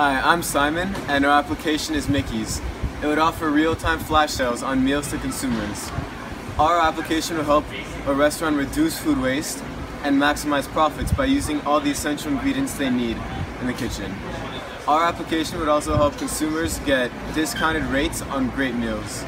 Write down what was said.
Hi, I'm Simon, and our application is Micki's. It would offer real-time flash sales on meals to consumers. Our application will help a restaurant reduce food waste and maximize profits by using all the essential ingredients they need in the kitchen. Our application would also help consumers get discounted rates on great meals.